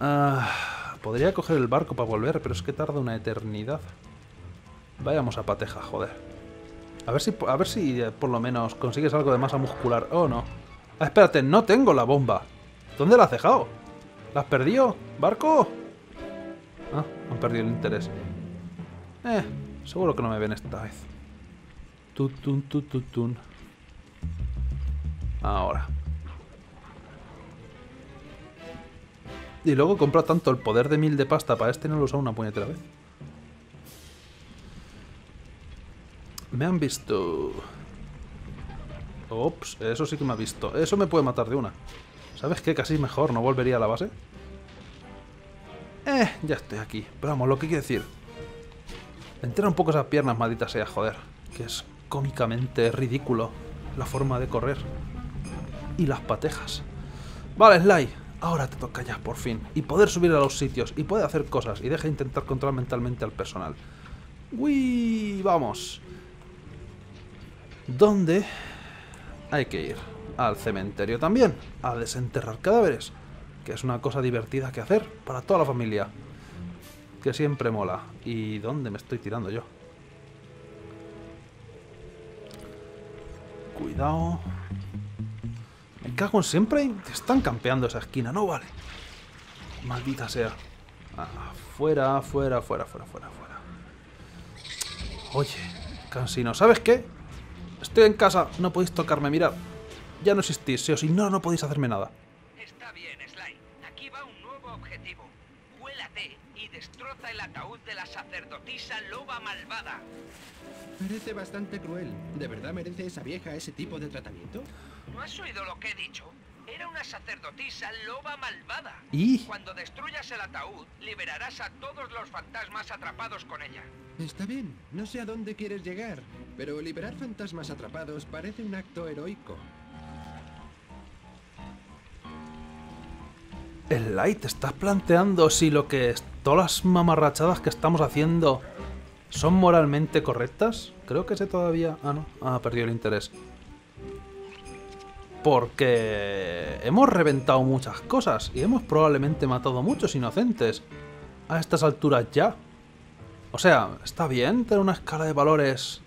Ah, podría coger el barco para volver, pero es que tarda una eternidad. Vayamos a pateja, joder. A ver si, a ver si eh, por lo menos consigues algo de masa muscular. Oh, no. Ah, espérate, no tengo la bomba. ¿Dónde la has dejado? ¿La has perdido? ¿Barco? Ah, han perdido el interés. Eh, seguro que no me ven esta vez. Tutun, tutun. Ahora. Y luego compra tanto el poder de mil de pasta para este no lo usa una puñetera vez. Me han visto. Ops, eso sí que me ha visto. Eso me puede matar de una. ¿Sabes qué? Casi mejor, ¿no volvería a la base? Eh, ya estoy aquí. Pero vamos, lo que quiero decir. Entera un poco esas piernas, maldita sea, joder. Que es cómicamente ridículo la forma de correr. Y las patejas. Vale, Sly. Ahora te toca ya, por fin. Y poder subir a los sitios. Y poder hacer cosas. Y deja de intentar controlar mentalmente al personal. ¡Uy! Vamos. ¿Dónde hay que ir? Al cementerio también. A desenterrar cadáveres. Que es una cosa divertida que hacer para toda la familia. Que siempre mola. ¿Y dónde me estoy tirando yo? Cuidado. Cago en siempre. Están campeando esa esquina, no vale. Maldita sea. Fuera, fuera, fuera, fuera, fuera, fuera. Oye, Cansino, ¿sabes qué? Estoy en casa, no podéis tocarme, mirad. Ya no existís, si os ignoro no podéis hacerme nada. Está bien, Sly. Aquí va un nuevo objetivo. Cuélate y destroza el ataúd de la sacerdotisa loba malvada. Parece bastante cruel. ¿De verdad merece esa vieja ese tipo de tratamiento? ¿No has oído lo que he dicho? Era una sacerdotisa loba malvada. ¿Y? Cuando destruyas el ataúd, liberarás a todos los fantasmas atrapados con ella. Está bien, no sé a dónde quieres llegar, pero liberar fantasmas atrapados parece un acto heroico. El Light, ¿estás planteando si lo que es, todas las mamarrachadas que estamos haciendo son moralmente correctas? Creo que sé todavía... Ah, no. Ah, perdido el interés. Porque hemos reventado muchas cosas y hemos probablemente matado muchos inocentes. A estas alturas ya. O sea, está bien tener una escala de valores...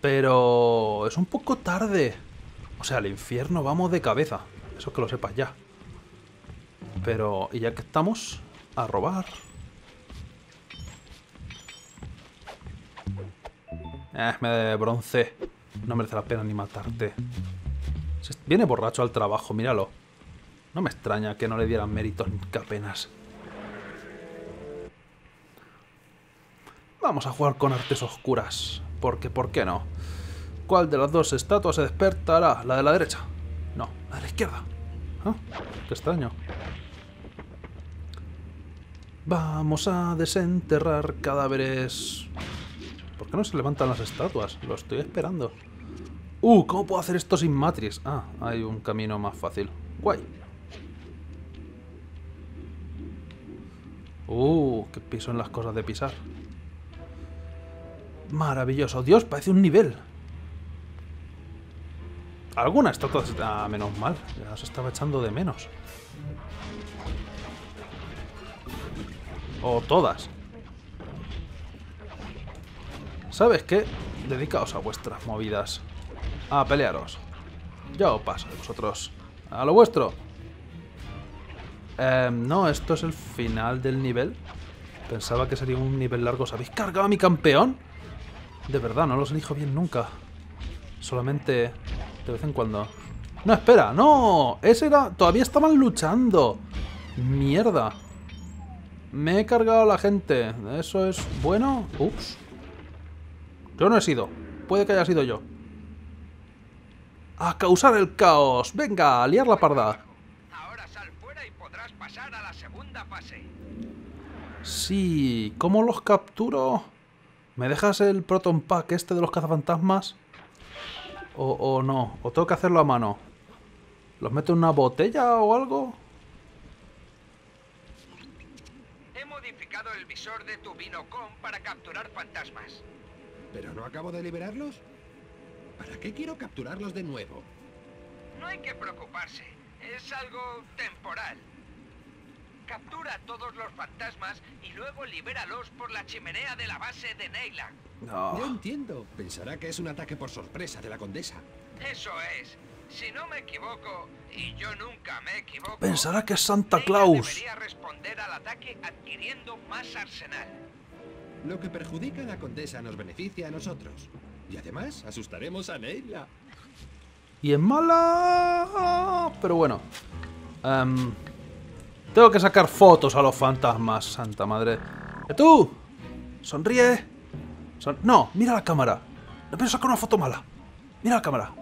Pero... es un poco tarde. O sea, al infierno vamos de cabeza. Eso que lo sepas ya. Pero, y ya que estamos, a robar. Eh, me de bronce. No merece la pena ni matarte. Viene borracho al trabajo, míralo. No me extraña que no le dieran méritos que apenas. Vamos a jugar con artes oscuras. Porque, ¿por qué no? ¿Cuál de las dos estatuas se despertará? ¿La de la derecha? No, la de la izquierda. ¿Ah? Qué extraño. Vamos a desenterrar cadáveres. ¿Por qué no se levantan las estatuas? Lo estoy esperando. Uh, ¿cómo puedo hacer esto sin Matrix? Ah, hay un camino más fácil. Guay. Uh, qué piso en las cosas de pisar. Maravilloso. Dios, parece un nivel. Alguna estatua... Ah, menos mal. Ya se estaba echando de menos. O todas. ¿Sabes qué? Dedicaos a vuestras movidas. A pelearos. Yo paso de vosotros. A lo vuestro. Eh, no, esto es el final del nivel. Pensaba que sería un nivel largo. ¿Sabéis cargado a mi campeón? De verdad, no los elijo bien nunca. Solamente de vez en cuando. No, espera, no. Ese era... Todavía estaban luchando. Mierda. Me he cargado a la gente. ¿Eso es bueno? Ups. Yo no he sido. Puede que haya sido yo. ¡A causar el caos! ¡Venga, a liar la parda! Ahora sal fuera y podrás pasar a la segunda fase. Sí, ¿cómo los capturo? ¿Me dejas el Proton Pack este de los cazafantasmas? O, o no, o tengo que hacerlo a mano. ¿Los meto en una botella o algo? el visor de tu Binocom para capturar fantasmas. ¿Pero no acabo de liberarlos? ¿Para qué quiero capturarlos de nuevo? No hay que preocuparse. Es algo temporal. Captura a todos los fantasmas y luego libéralos por la chimenea de la base de Neyland. No. No entiendo. Pensará que es un ataque por sorpresa de la condesa. Eso es. Si no me equivoco, y yo nunca me equivoco... Pensará que es Santa Claus. debería responder al ataque adquiriendo más arsenal. Lo que perjudica a la condesa nos beneficia a nosotros. Y además asustaremos a Neila. Y es mala. Pero bueno. Em, tengo que sacar fotos a los fantasmas, santa madre. ¡Eh, tú! ¡Sonríe! Son- no, mira la cámara. No pienso sacar una foto mala. Mira la cámara.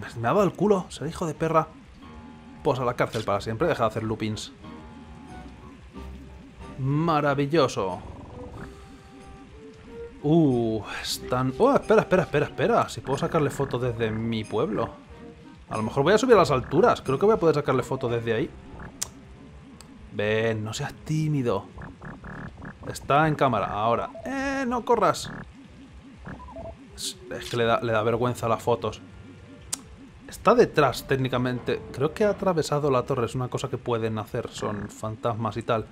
Me, me ha dado el culo, será hijo de perra. Pues a la cárcel para siempre, deja de hacer loopings. Maravilloso. Uh, están... Oh, espera, espera, espera, espera. Si puedo sacarle fotos desde mi pueblo. A lo mejor voy a subir a las alturas. Creo que voy a poder sacarle fotos desde ahí. Ven, no seas tímido. Está en cámara. Ahora. Eh, no corras. Es que le da, vergüenza las fotos. Está detrás, técnicamente. Creo que ha atravesado la torre. Es una cosa que pueden hacer. Son fantasmas y tal.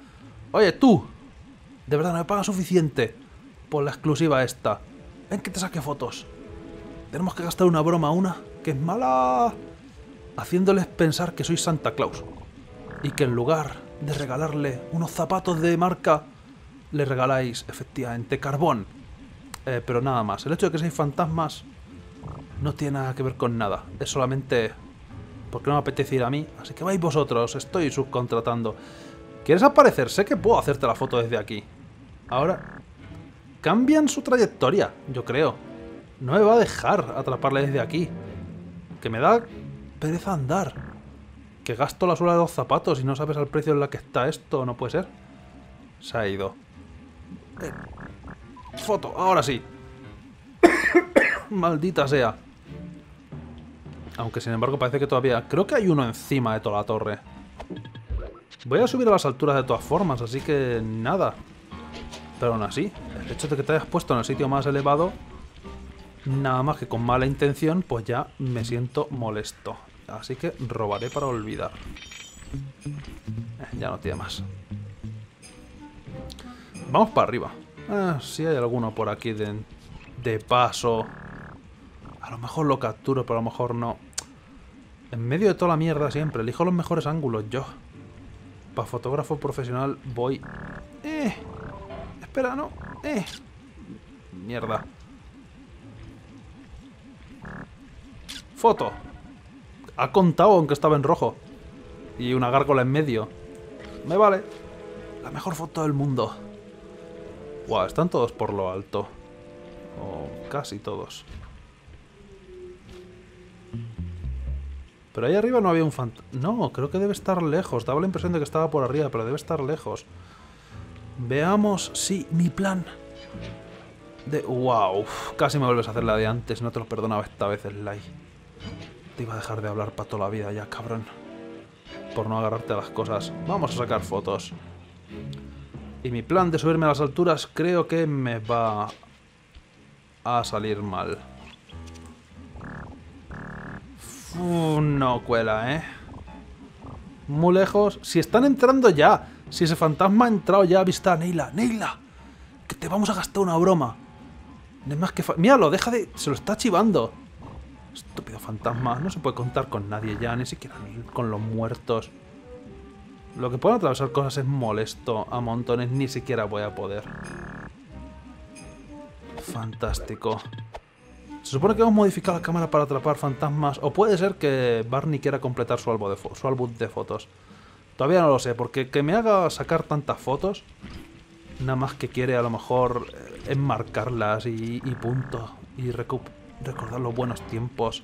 Oye, tú. De verdad, no me pagas suficiente por la exclusiva esta. Ven que te saque fotos. Tenemos que gastar una broma una, que es mala, haciéndoles pensar que soy Santa Claus. Y que en lugar de regalarle unos zapatos de marca, le regaláis efectivamente carbón. Eh, pero nada más. El hecho de que seáis fantasmas no tiene nada que ver con nada. Es solamente porque no me apetece ir a mí. Así que vais vosotros. Estoy subcontratando. ¿Quieres aparecer? Sé que puedo hacerte la foto desde aquí. Ahora, cambian su trayectoria, yo creo. No me va a dejar atraparle desde aquí. Que me da pereza andar. Que gasto la suela de los zapatos y no sabes al precio en la que está esto, no puede ser. Se ha ido. Eh, Foto, ahora sí. Maldita sea. Aunque sin embargo parece que todavía... Creo que hay uno encima de toda la torre. Voy a subir a las alturas de todas formas, así que nada. Pero aún así, el hecho de que te hayas puesto en el sitio más elevado, nada más que con mala intención, pues ya me siento molesto. Así que robaré para olvidar. Eh, ya no tiene más. Vamos para arriba. Ah, si hay alguno por aquí de, de paso. A lo mejor lo capturo, pero a lo mejor no. En medio de toda la mierda siempre, elijo los mejores ángulos yo. Para fotógrafo profesional voy... Eh, espera, no. Eh. Mierda. Foto. Ha contado aunque estaba en rojo. Y una gárgola en medio. Me vale. La mejor foto del mundo. Guau, están todos por lo alto. O casi todos. Pero ahí arriba no había un fantasma. No, creo que debe estar lejos. Daba la impresión de que estaba por arriba, pero debe estar lejos. Veamos, sí, mi plan. De... ¡Wow! Casi me vuelves a hacer la de antes. No te lo perdonaba esta vez, Sly. Te iba a dejar de hablar para toda la vida ya, cabrón. Por no agarrarte a las cosas. Vamos a sacar fotos. Y mi plan de subirme a las alturas creo que me va a salir mal. No cuela, ¿eh? Muy lejos. Si están entrando ya. Si ese fantasma ha entrado ya, ha visto a Neila. ¡Neila! Que te vamos a gastar una broma. No es más que... Míralo, deja de... Se lo está chivando. Estúpido fantasma. No se puede contar con nadie ya, ni siquiera con los muertos. Lo que pueden atravesar cosas es molesto a montones. Ni siquiera voy a poder. Fantástico. Se supone que hemos modificado la cámara para atrapar fantasmas. O puede ser que Barney quiera completar su álbum de fotos. Todavía no lo sé, porque que me haga sacar tantas fotos. Nada más que quiere a lo mejor eh, enmarcarlas y, punto. Y recordar los buenos tiempos.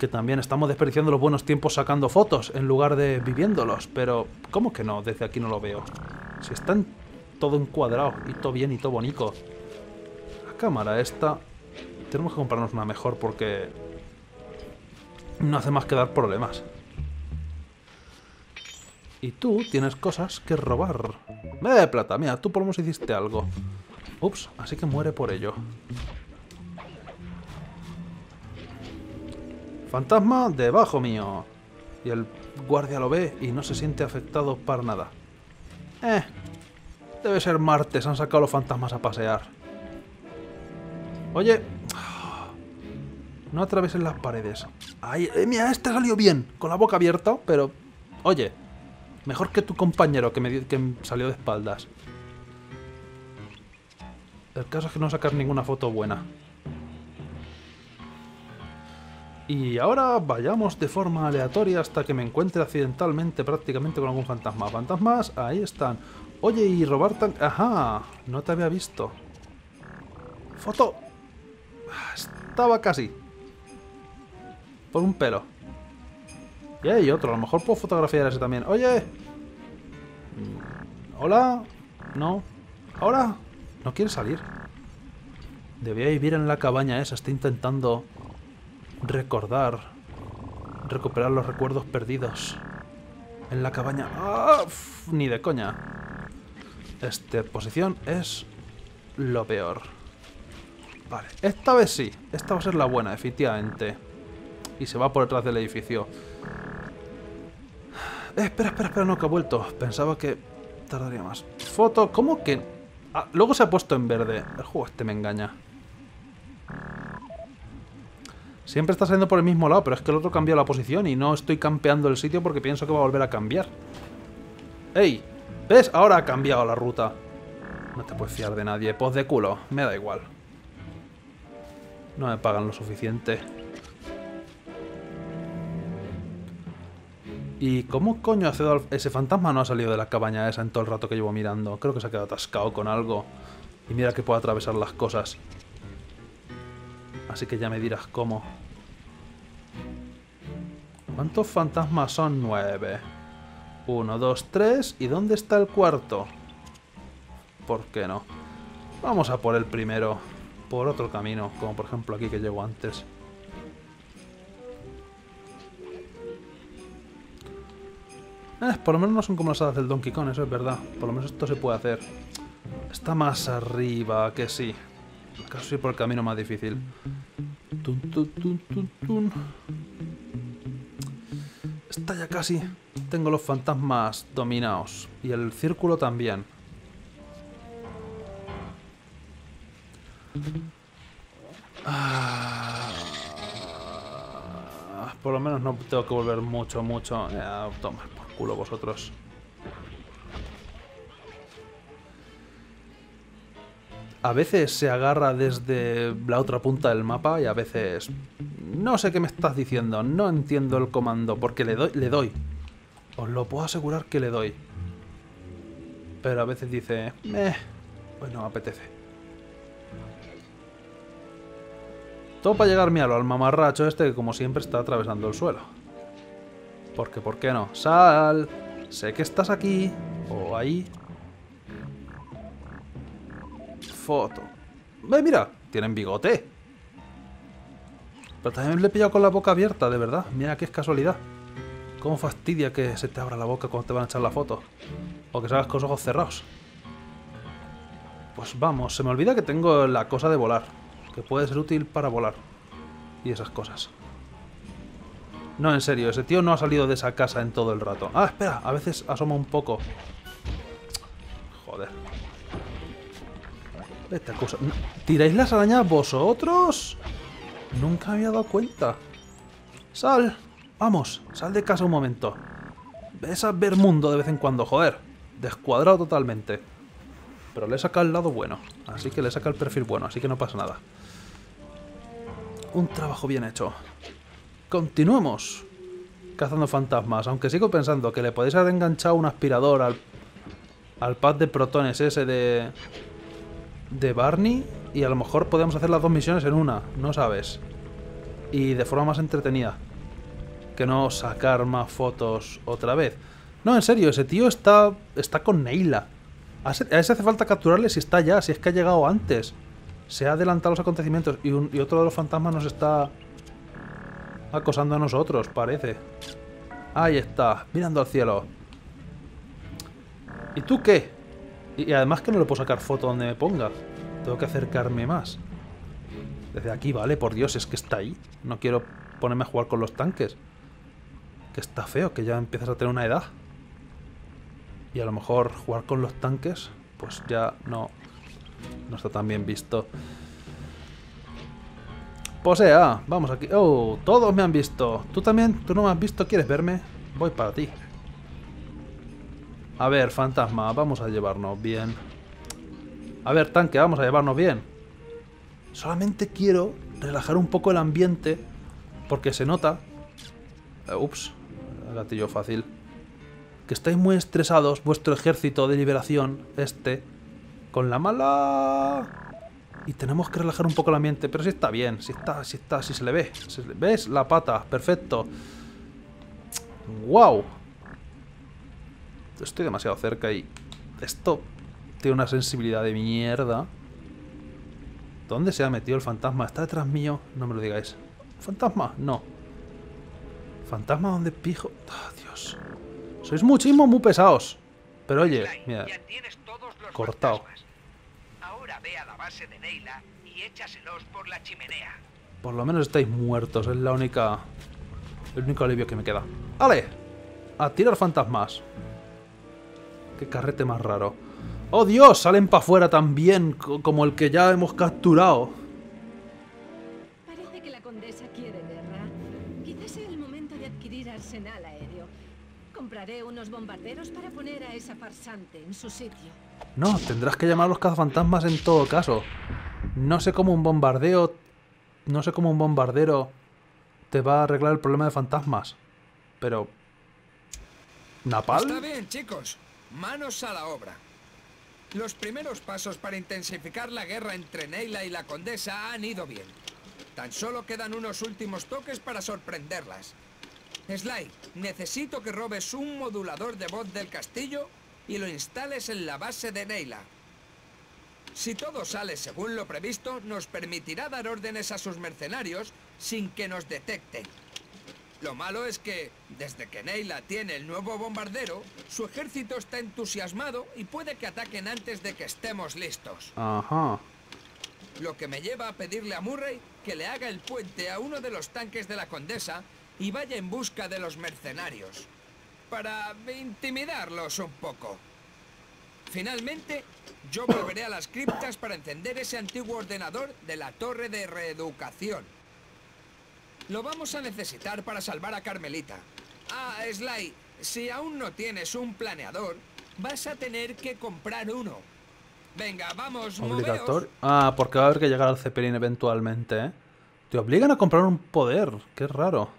Que también estamos desperdiciando los buenos tiempos sacando fotos en lugar de viviéndolos. Pero, ¿cómo que no? Desde aquí no lo veo. Si están todo encuadrado y todo bien y todo bonito. La cámara esta tenemos que comprarnos una mejor porque no hace más que dar problemas. Y tú tienes cosas que robar. Me de plata, mira, tú por lo menos hiciste algo. Ups, así que muere por ello. Fantasma debajo mío. Y el guardia lo ve y no se siente afectado para nada. Eh, debe ser martes, han sacado los fantasmas a pasear. Oye, no atraviesen las paredes. Ay, eh, mira, este salió bien, con la boca abierta, pero... Oye, mejor que tu compañero que, me, que salió de espaldas. El caso es que no sacar ninguna foto buena. Y ahora vayamos de forma aleatoria hasta que me encuentre accidentalmente prácticamente con algún fantasma. Fantasmas, ahí están. Oye, y robar tan... Ajá, no te había visto. Foto. Ah, Estaba casi. Por un pelo. Y hay otro, a lo mejor puedo fotografiar ese también. Oye. Hola. No. Ahora. No quiere salir. Debía vivir en la cabaña esa. Está intentando recordar. Recuperar los recuerdos perdidos. En la cabaña. ¡Ah! Ni de coña. Esta posición es lo peor. Vale, esta vez sí. Esta va a ser la buena, definitivamente. Y se va por detrás del edificio. Eh, espera, espera, espera, no, que ha vuelto. Pensaba que tardaría más. Foto, ¿cómo que...? Ah, luego se ha puesto en verde. El juego este me engaña. Siempre está saliendo por el mismo lado, pero es que el otro cambió la posición y no estoy campeando el sitio porque pienso que va a volver a cambiar. ¡Ey! ¿Ves? Ahora ha cambiado la ruta. No te puedes fiar de nadie. Poz de culo. Me da igual. No me pagan lo suficiente. ¿Y cómo coño hace ese fantasma no ha salido de la cabaña esa en todo el rato que llevo mirando? Creo que se ha quedado atascado con algo. Y mira que puede atravesar las cosas. Así que ya me dirás cómo. ¿Cuántos fantasmas son? Nueve. Uno, dos, tres. ¿Y dónde está el cuarto? ¿Por qué no? Vamos a por el primero. Por otro camino, como por ejemplo aquí que llego antes. Eh, por lo menos no son como las hadas del Donkey Kong, eso es verdad. Por lo menos esto se puede hacer. Está más arriba, que sí. Casi por el camino más difícil. Tun. Está ya casi. Tengo los fantasmas dominados. Y el círculo también. Ah, por lo menos no tengo que volver mucho, mucho. Ya, toma culo vosotros. A veces se agarra desde la otra punta del mapa y a veces... No sé qué me estás diciendo, no entiendo el comando, porque le doy, le doy. Os lo puedo asegurar que le doy. Pero a veces dice... Eh, pues no apetece. Todo para llegarme a lo al mamarracho este que como siempre está atravesando el suelo. Porque, ¿por qué no? Sal. Sé que estás aquí. O ahí. Foto. Ve, mira. Tienen bigote. Pero también le he pillado con la boca abierta, de verdad. Mira qué casualidad. Cómo fastidia que se te abra la boca cuando te van a echar la foto. O que salgas con los ojos cerrados. Pues vamos, se me olvida que tengo la cosa de volar. Que puede ser útil para volar. Y esas cosas. No, en serio, ese tío no ha salido de esa casa en todo el rato. Ah, espera, a veces asoma un poco. Joder. Esta cosa. ¿Tiráis las arañas vosotros? Nunca había dado cuenta. Sal. Vamos, sal de casa un momento. Ves a ver mundo de vez en cuando, joder. Descuadrado totalmente. Pero le he sacado el lado bueno. Así que le he sacado el perfil bueno, así que no pasa nada. Un trabajo bien hecho. Continuemos. Cazando fantasmas. Aunque sigo pensando que le podéis haber enganchado un aspirador al, al pad de protones ese de... De Barney. Y a lo mejor podemos hacer las dos misiones en una. No sabes. Y de forma más entretenida. Que no sacar más fotos otra vez. No, en serio, ese tío está, está con Neila. A ese, hace falta capturarle si está ya, si es que ha llegado antes. Se ha adelantado los acontecimientos y, y otro de los fantasmas nos está acosando a nosotros, parece. Ahí está, mirando al cielo. ¿Y tú qué? Y, además que no le puedo sacar foto donde me ponga. Tengo que acercarme más. Desde aquí, vale, por Dios, es que está ahí. No quiero ponerme a jugar con los tanques. Que está feo, que ya empiezas a tener una edad. Y a lo mejor jugar con los tanques, pues ya no, no está tan bien visto. Posea, vamos aquí. Oh, todos me han visto. ¿Tú también? ¿Tú no me has visto? ¿Quieres verme? Voy para ti. A ver, fantasma, vamos a llevarnos bien. A ver, tanque, vamos a llevarnos bien. Solamente quiero relajar un poco el ambiente porque se nota... Eh, ups, gatillo fácil. Que estáis muy estresados, vuestro ejército de liberación, este, con la mala y tenemos que relajar un poco el ambiente. Pero si está bien, si está, si está, si se le ve. ¿Ves? La pata, perfecto. ¡Wow! Estoy demasiado cerca y... Esto tiene una sensibilidad de mierda. ¿Dónde se ha metido el fantasma? ¿Está detrás mío? No me lo digáis. ¿Fantasma? No. ¿Fantasma dónde pijo? Oh, Dios. Sois muchísimo muy pesados. Pero oye, mira. Cortado ve a la base de Neila y échaselos por la chimenea. Por lo menos estáis muertos, es la única... El único alivio que me queda. ¡Ale! A tirar fantasmas. Qué carrete más raro. ¡Oh Dios! Salen para afuera también, como el que ya hemos capturado. Parece que la condesa quiere guerra. Quizás sea el momento de adquirir arsenal aéreo. Compraré unos bombarderos para poner a esa farsante en su sitio. No, tendrás que llamar a los cazafantasmas en todo caso. No sé cómo un bombardeo... No sé cómo un bombardero te va a arreglar el problema de fantasmas. Pero... ¿Napal? Está bien, chicos. Manos a la obra. Los primeros pasos para intensificar la guerra entre Neila y la Condesa han ido bien. Tan solo quedan unos últimos toques para sorprenderlas. Sly, necesito que robes un modulador de voz del castillo y lo instales en la base de Neila. Si todo sale según lo previsto, nos permitirá dar órdenes a sus mercenarios sin que nos detecten. Lo malo es que, desde que Neila tiene el nuevo bombardero, su ejército está entusiasmado y puede que ataquen antes de que estemos listos. Ajá. Lo que me lleva a pedirle a Murray que le haga el puente a uno de los tanques de la Condesa y vaya en busca de los mercenarios para intimidarlos un poco. Finalmente, yo volveré a las criptas para encender ese antiguo ordenador de la torre de reeducación. Lo vamos a necesitar para salvar a Carmelita. Ah, Sly, si aún no tienes un planeador, vas a tener que comprar uno. Venga, vamos, Obligatorio. Ah, porque va a haber que llegar al Zeppelin eventualmente, ¿eh? Te obligan a comprar un poder. Qué raro.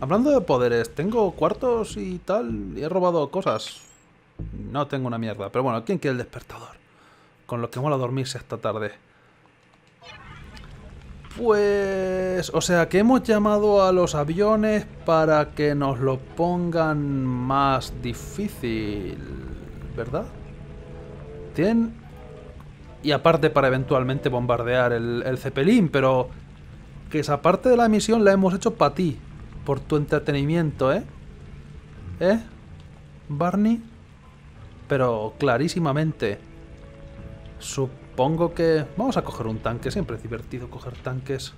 Hablando de poderes, tengo cuartos y tal, y he robado cosas. No tengo una mierda, pero bueno, ¿quién quiere el despertador? Con lo que mola dormirse esta tarde. Pues... O sea, que hemos llamado a los aviones para que nos lo pongan más difícil, ¿verdad? Tienen... Y aparte para eventualmente bombardear el, el Zeppelin, pero... Que esa parte de la misión la hemos hecho para ti, por tu entretenimiento, ¿eh? ¿Eh? Barney. Pero clarísimamente. Supongo que... Vamos a coger un tanque. Siempre es divertido coger tanques.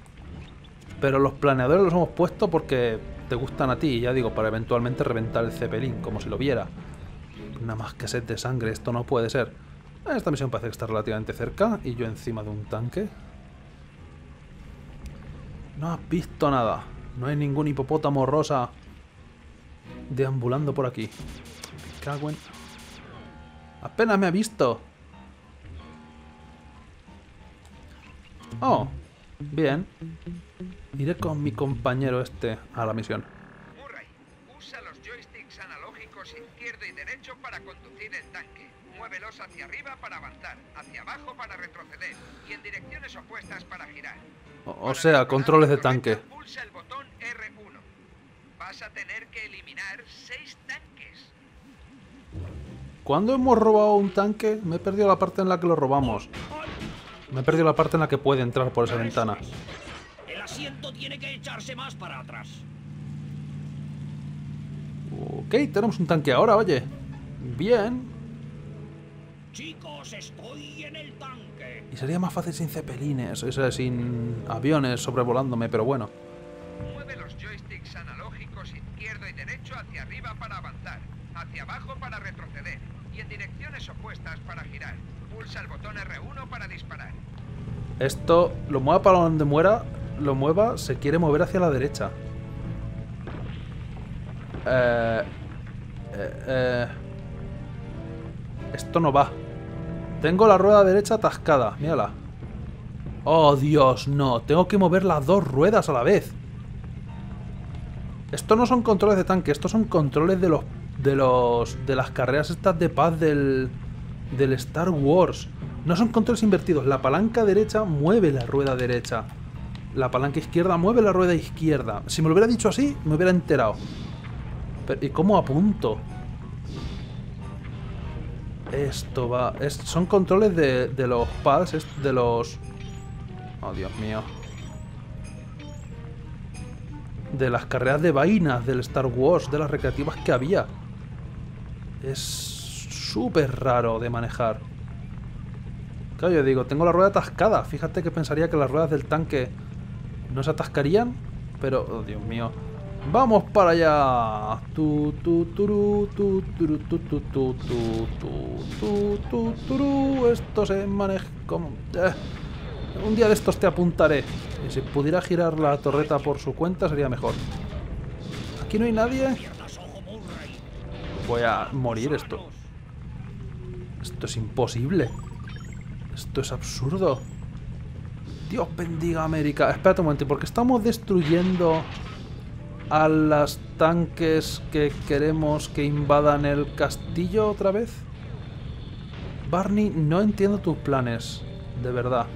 Pero los planeadores los hemos puesto porque te gustan a ti. Ya digo, para eventualmente reventar el Zeppelin, como si lo viera. Nada más que sed de sangre. Esto no puede ser. Esta misión parece que está relativamente cerca. Y yo encima de un tanque. No has visto nada. No hay ningún hipopótamo rosa deambulando por aquí. Me Apenas me ha visto. Oh, bien. Iré con mi compañero este a la misión. Murray, usa los joysticks analógicos izquierdo y derecho para conducir el tanque. Muévelos hacia arriba para avanzar, hacia abajo para retroceder y en direcciones opuestas para girar. O, sea, controles de tanque. Pulsa el botón R1. Vas a tener que eliminar seis tanques. ¿Cuándo hemos robado un tanque? Me he perdido la parte en la que lo robamos. Me he perdido la parte en la que puede entrar por esa ventana. El asiento tiene que echarse más para atrás. Ok, tenemos un tanque ahora, oye. Bien. Chicos, estoy en el tanque. Y sería más fácil sin cepelines, o sea, sin aviones sobrevolándome, pero bueno. Hacia abajo para retroceder y en direcciones opuestas para girar. Pulsa el botón R1 para disparar. Esto, lo mueva para donde muera, lo mueva, se quiere mover hacia la derecha. Eh, eh, eh. Esto no va. Tengo la rueda derecha atascada, mírala. Oh, Dios, no. Tengo que mover las dos ruedas a la vez. Esto no son controles de tanque, estos son controles de los... De los... De las carreras estas de paz del... Del Star Wars. No son controles invertidos. La palanca derecha mueve la rueda derecha. La palanca izquierda mueve la rueda izquierda. Si me lo hubiera dicho así, me hubiera enterado. Pero, ¿Y cómo apunto? Esto va... es- son controles de, de los pads, de los... Oh, Dios mío. De las carreras de vainas del Star Wars, de las recreativas que había. Es súper raro de manejar. Claro, yo digo, tengo la rueda atascada. Fíjate que pensaría que las ruedas del tanque no se atascarían, pero... Oh, Dios mío. ¡Vamos para allá! Tu, tu, turu, tu, turu, tu, tu, tu, tu, turu. Esto se maneja como... Eh, un día de estos te apuntaré. Y si pudiera girar la torreta por su cuenta sería mejor. ¿Aquí no hay nadie? Voy a morir esto. Esto es imposible. Esto es absurdo. Dios bendiga América. Espérate un momento, ¿por qué estamos destruyendo a las tanques que queremos que invadan el castillo otra vez? Barney, no entiendo tus planes. De verdad.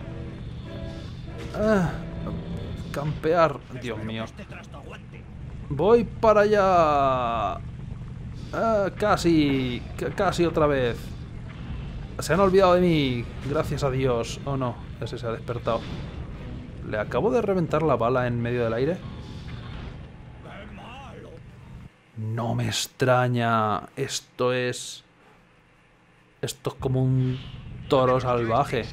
Ah, campear. Dios mío. Voy para allá. Ah, casi. ca- Casi otra vez. Se han olvidado de mí. Gracias a Dios. Oh no, ese se ha despertado. ¿Le acabo de reventar la bala en medio del aire? No me extraña. Esto es... Esto es como un toro salvaje.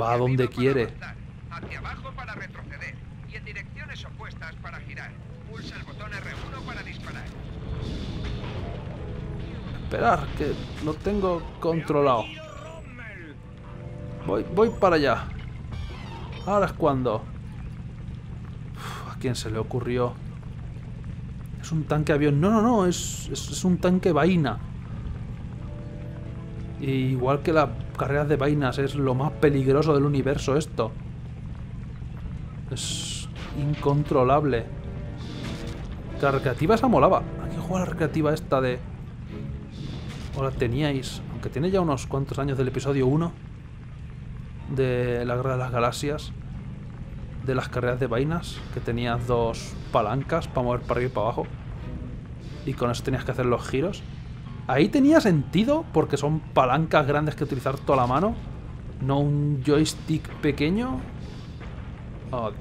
Va hacia donde quiere. avanzar, hacia abajo para retroceder y en direcciones opuestas para girar. Pulsa el botón R1 para disparar. Esperar, que lo tengo controlado. Voy, voy para allá. Ahora es cuando. ¿A quién se le ocurrió? Es un tanque avión. No, no, no, es, es, un tanque vaina. Igual que las carreras de vainas, es lo más peligroso del universo esto. Es incontrolable. La recreativa esa molaba. ¿A quién juega la recreativa esta de...? O teníais, aunque tiene ya unos cuantos años del episodio 1 de la Guerra de las Galaxias, de las carreras de vainas, que tenías dos palancas para mover para arriba y para abajo, y con eso tenías que hacer los giros. Ahí tenía sentido, porque son palancas grandes que utilizar toda la mano, no un joystick pequeño. Oh,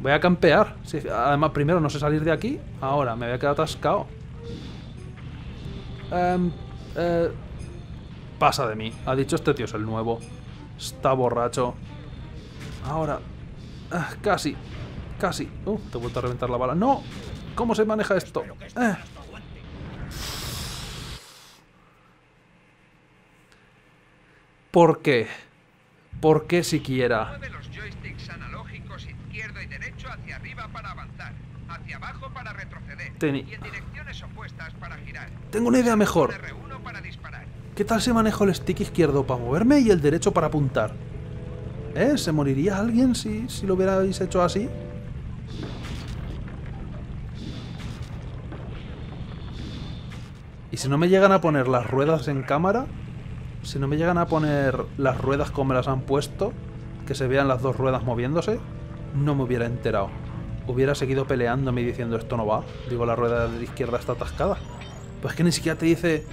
voy a campear. Además, primero no sé salir de aquí, ahora me había quedado atascado. Em, eh, pasa de mí. Ha dicho este tío es el nuevo. Está borracho. Ahora. ah, casi. Casi. Uh, te he vuelto a reventar la bala. ¡No! ¿Cómo se maneja esto? Eh. ¿Por qué? ¿Por qué siquiera? Mueve los joysticks analógicos izquierdo y derecho hacia arriba para avanzar, hacia abajo para retroceder Teni- y en direcciones opuestas para girar. Tengo una idea mejor. R1 para disparar. ¿Qué tal si manejo el stick izquierdo para moverme y el derecho para apuntar? ¿Eh? ¿Se moriría alguien si, si lo hubierais hecho así? ¿Y si no me llegan a poner las ruedas en cámara? Si no me llegan a poner las ruedas como me las han puesto, que se vean las dos ruedas moviéndose, no me hubiera enterado. Hubiera seguido peleándome y diciendo esto no va. Digo, la rueda de la izquierda está atascada. Pues que ni siquiera te dice.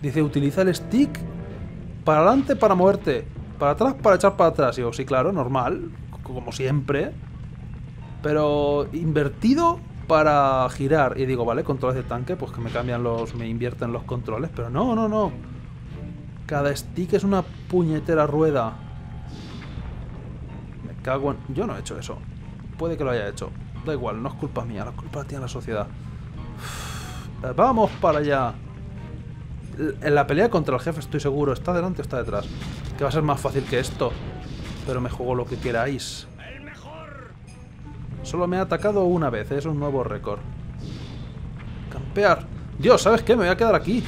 Dice, utiliza el stick para adelante para moverte, para atrás para echar para atrás. Y digo, sí, claro, normal, como siempre. Pero invertido para girar. Y digo, vale, controles de tanque, pues que me cambian los. me invierten los controles. Pero no, no, no. Cada stick es una puñetera rueda. Me cago en. Yo no he hecho eso. Puede que lo haya hecho. Da igual, no es culpa mía, la culpa la tiene la sociedad. ¡Vamos para allá! En la pelea contra el jefe estoy seguro. ¿Está delante o está detrás? Que va a ser más fácil que esto. Pero me juego lo que queráis. Solo me ha atacado una vez. Es un nuevo récord. Campear. Dios, ¿sabes qué? Me voy a quedar aquí.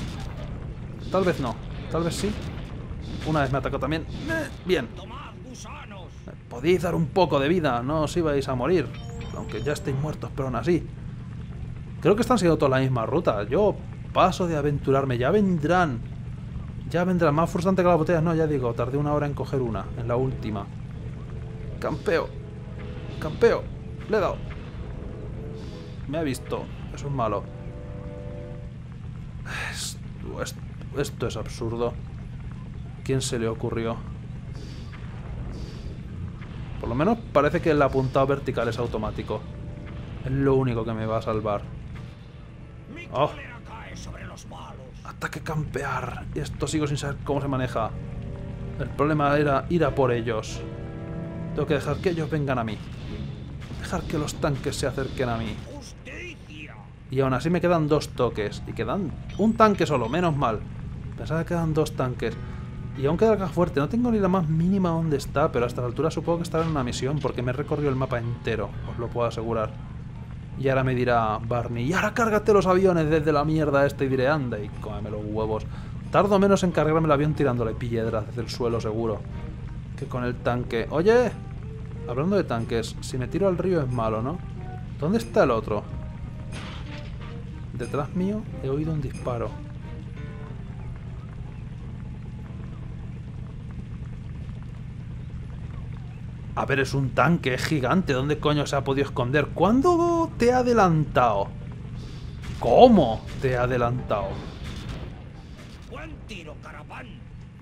Tal vez no. Tal vez sí. Una vez me atacó también. Eh, Bien. Podéis dar un poco de vida, no os ibais a morir. Aunque ya estéis muertos, pero aún así. Creo que están siguiendo toda la misma ruta. Yo paso de aventurarme, ya vendrán. Ya vendrán. Más frustrante que las botellas, no, ya digo, tardé una hora en coger una, en la última. Campeo. Campeo. Le he dado. Me ha visto. Eso es malo. Esto, es absurdo. ¿Quién se le ocurrió? Por lo menos parece que el apuntado vertical es automático. Es lo único que me va a salvar. ¡Mi Oh. Ataque campear. Y esto sigo sin saber cómo se maneja. El problema era ir a por ellos. Tengo que dejar que ellos vengan a mí. Dejar que los tanques se acerquen a mí. Y aún así me quedan dos toques. Y quedan un tanque solo, menos mal. Pensaba que quedan dos tanques. Y aún queda el caja fuerte. No tengo ni la más mínima dónde está, pero a esta altura supongo que estará en una misión porque me he recorrido el mapa entero, os lo puedo asegurar. Y ahora me dirá Barney, y ahora cárgate los aviones desde la mierda esta y diré, anda y cómeme los huevos. Tardo menos en cargarme el avión tirándole piedras desde el suelo seguro. Que con el tanque. Oye, hablando de tanques, si me tiro al río es malo, ¿no? ¿Dónde está el otro? Detrás mío he oído un disparo. A ver, es un tanque, es gigante. ¿Dónde coño se ha podido esconder? ¿Cuándo te ha adelantado? ¿Cómo te ha adelantado? ¡Buen tiro, carapán!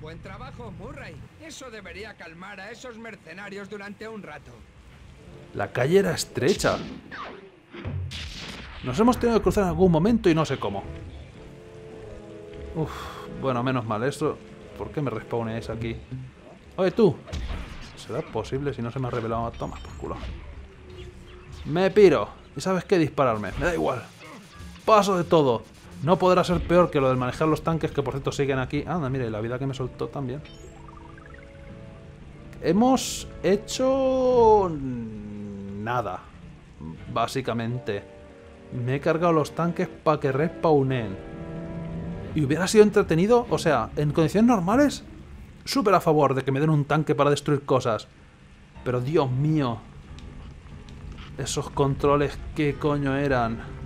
Buen trabajo, Murray. Eso debería calmar a esos mercenarios durante un rato. La calle era estrecha. Nos hemos tenido que cruzar en algún momento y no sé cómo. Uf, bueno, menos mal eso. ¿Por qué me respawnéis aquí? Oye, tú. ¿Será posible si no se me ha revelado? Toma, por culo. Me piro. ¿Y sabes qué? Dispararme. Me da igual. Paso de todo. No podrá ser peor que lo del manejar los tanques, que por cierto siguen aquí. Anda, mire, la vida que me soltó también. Hemos hecho... nada. Básicamente. Me he cargado los tanques para que respawnen. Y hubiera sido entretenido, o sea, en condiciones normales, súper a favor de que me den un tanque para destruir cosas. Pero Dios mío. Esos controles, ¿qué coño eran?